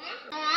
போடுவேன்